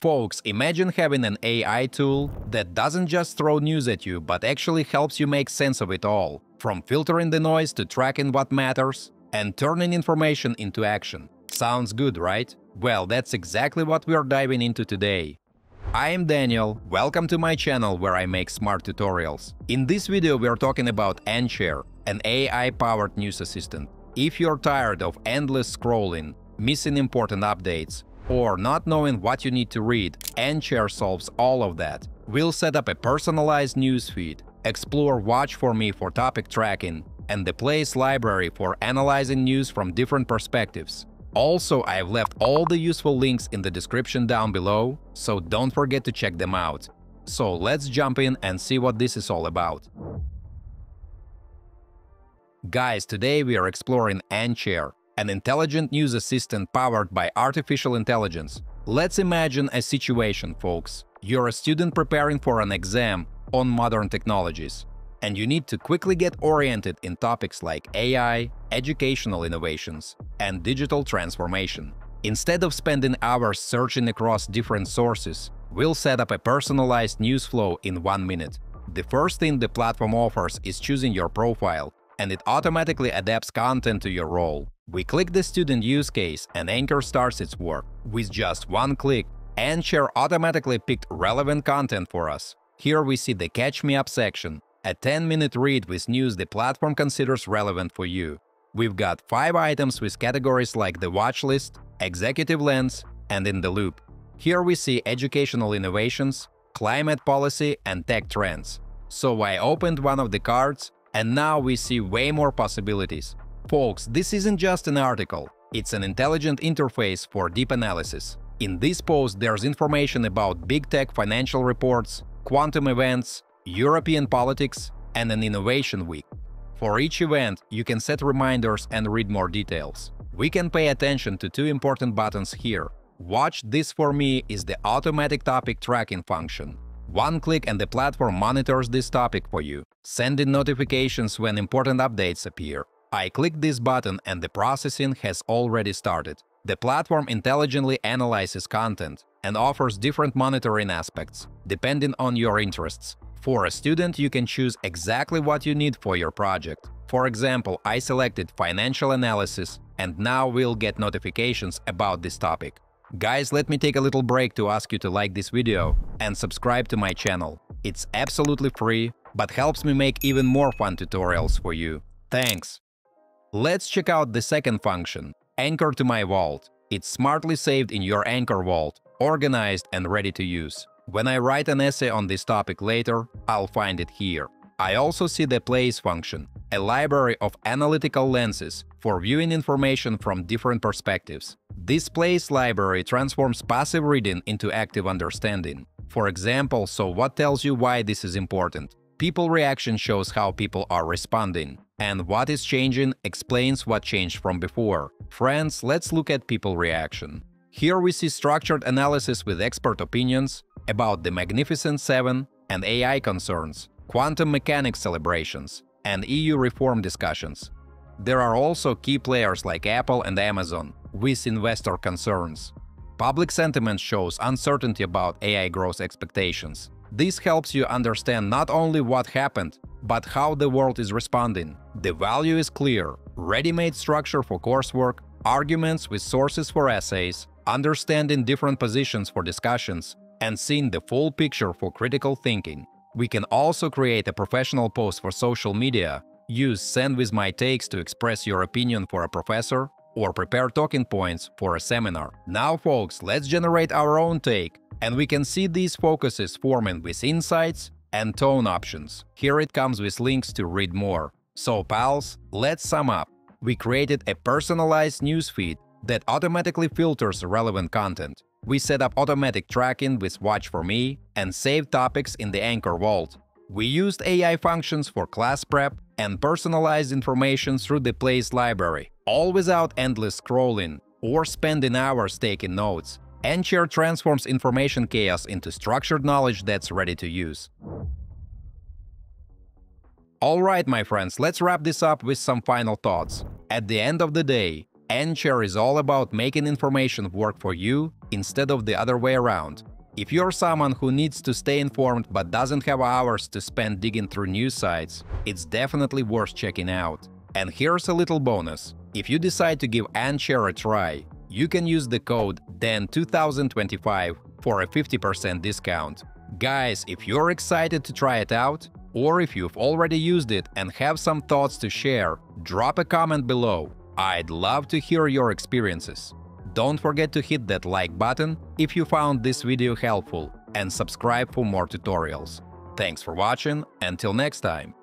Folks, imagine having an AI tool that doesn't just throw news at you, but actually helps you make sense of it all, from filtering the noise to tracking what matters and turning information into action. Sounds good, right? Well, that's exactly what we're diving into today. I am Daniel, welcome to my channel where I make smart tutorials. In this video we're talking about Ancher, an AI-powered news assistant. If you're tired of endless scrolling, missing important updates, or not knowing what you need to read, Ancher solves all of that. We'll set up a personalized newsfeed, explore Watch for Me for topic tracking, and the Plays library for analyzing news from different perspectives. Also, I've left all the useful links in the description down below, so don't forget to check them out. So let's jump in and see what this is all about. Guys, today we are exploring Ancher, an intelligent news assistant powered by artificial intelligence. Let's imagine a situation, folks. You're a student preparing for an exam on modern technologies, and you need to quickly get oriented in topics like AI, educational innovations, and digital transformation. Instead of spending hours searching across different sources, we'll set up a personalized news flow in one minute. The first thing the platform offers is choosing your profile, and it automatically adapts content to your role. We click the student use case and Ancher starts its work. With just one click, Ancher automatically picked relevant content for us. Here we see the Catch Me Up section, a 10-minute read with news the platform considers relevant for you. We've got 5 items with categories like the watch list, executive lens, and in the loop. Here we see educational innovations, climate policy, and tech trends. So I opened one of the cards, and now we see way more possibilities. Folks, this isn't just an article, it's an intelligent interface for deep analysis. In this post there's information about big tech financial reports, quantum events, European politics, and an innovation week. For each event, you can set reminders and read more details. We can pay attention to two important buttons here. Watch This For Me is the automatic topic tracking function. One click and the platform monitors this topic for you, sending notifications when important updates appear. I click this button and the processing has already started. The platform intelligently analyzes content and offers different monitoring aspects, depending on your interests. For a student, you can choose exactly what you need for your project. For example, I selected financial analysis, and now we'll get notifications about this topic. Guys, let me take a little break to ask you to like this video and subscribe to my channel. It's absolutely free, but helps me make even more fun tutorials for you. Thanks! Let's check out the second function, Anchor to my vault. It's smartly saved in your Anchor vault, organized and ready to use. When I write an essay on this topic later, I'll find it here. I also see the Plays function, a library of analytical lenses for viewing information from different perspectives. This Plays library transforms passive reading into active understanding. For example, so what tells you why this is important? People reaction shows how people are responding. And what is changing explains what changed from before. Friends, let's look at people reaction. Here we see structured analysis with expert opinions about the Magnificent Seven and AI concerns, quantum mechanics celebrations, and EU reform discussions. There are also key players like Apple and Amazon with investor concerns. Public sentiment shows uncertainty about AI growth expectations. This helps you understand not only what happened, but how the world is responding. The value is clear, ready-made structure for coursework, arguments with sources for essays, understanding different positions for discussions, and seeing the full picture for critical thinking. We can also create a professional post for social media, use Send with my takes to express your opinion for a professor, or prepare talking points for a seminar. Now, folks, let's generate our own take, and we can see these focuses forming with insights and tone options. Here it comes with links to read more. So, pals, let's sum up. We created a personalized newsfeed that automatically filters relevant content. We set up automatic tracking with Watch for Me and saved topics in the Anchor Vault. We used AI functions for class prep and personalized information through the Plays library, all without endless scrolling or spending hours taking notes. Ancher transforms information chaos into structured knowledge that's ready to use. Alright, my friends, let's wrap this up with some final thoughts. At the end of the day, Ancher is all about making information work for you instead of the other way around. If you're someone who needs to stay informed but doesn't have hours to spend digging through news sites, it's definitely worth checking out. And here's a little bonus. If you decide to give Ancher a try, you can use the code DAN2025 for a 50% discount. Guys, if you're excited to try it out, or if you've already used it and have some thoughts to share, drop a comment below. I'd love to hear your experiences. Don't forget to hit that like button if you found this video helpful and subscribe for more tutorials. Thanks for watching, until next time!